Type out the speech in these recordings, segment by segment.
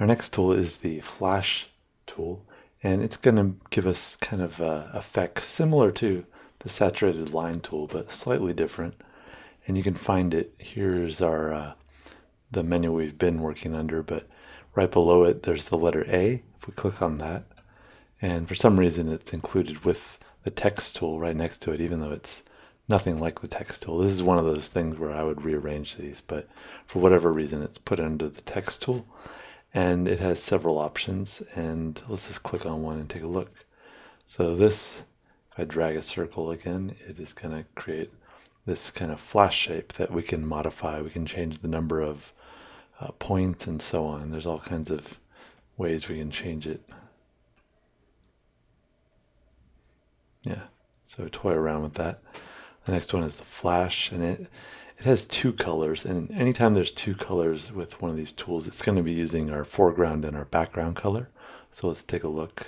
Our next tool is the flash tool, and it's going to give us kind of uh, effect similar to the saturated line tool, but slightly different. And you can find it. Here's our uh, the menu we've been working under, but right below it, there's the letter A. If we click on that, and for some reason, it's included with the text tool right next to it, even though it's nothing like the text tool. This is one of those things where I would rearrange these, but for whatever reason, it's put under the text tool and it has several options. And let's just click on one and take a look. So this, if I drag a circle again, it is going to create this kind of flash shape that we can modify. We can change the number of uh, points and so on. There's all kinds of ways we can change it. Yeah, so toy around with that. The next one is the flash, and it it has two colors. And anytime there's two colors with one of these tools, it's going to be using our foreground and our background color. So let's take a look.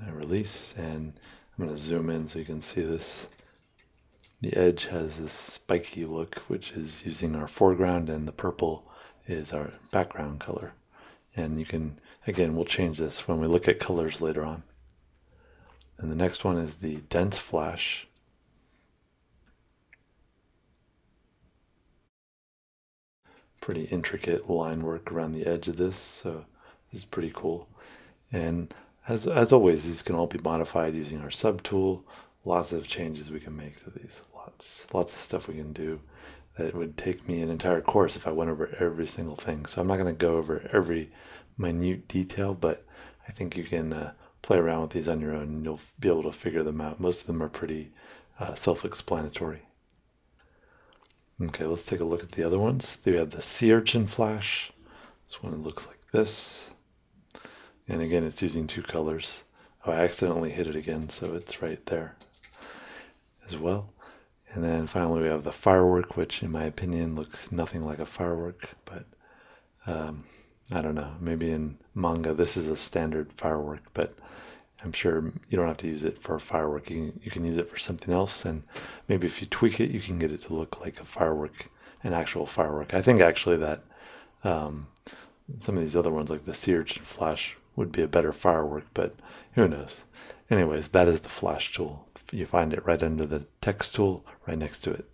And release, and I'm going to zoom in so you can see this. The edge has this spiky look, which is using our foreground, and the purple is our background color. And you can, again, we'll change this when we look at colors later on. And the next one is the dense flash. Pretty intricate line work around the edge of this, so this is pretty cool. And as, as always, these can all be modified using our subtool. Lots of changes we can make to these. Lots, lots of stuff we can do that would take me an entire course if I went over every single thing. So I'm not going to go over every minute detail, but I think you can uh, play around with these on your own and you'll be able to figure them out. Most of them are pretty uh, self-explanatory. Okay, let's take a look at the other ones. We have the sea urchin flash. This one looks like this. And again, it's using two colors. Oh, I accidentally hit it again, so it's right there as well. And then finally we have the firework, which in my opinion looks nothing like a firework, but um, I don't know. Maybe in manga this is a standard firework, but I'm sure you don't have to use it for a firework. You can, you can use it for something else, and maybe if you tweak it, you can get it to look like a firework, an actual firework. I think actually that um, some of these other ones, like the sea urchin flash, would be a better firework, but who knows? Anyways, that is the flash tool. You find it right under the text tool, right next to it.